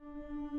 Música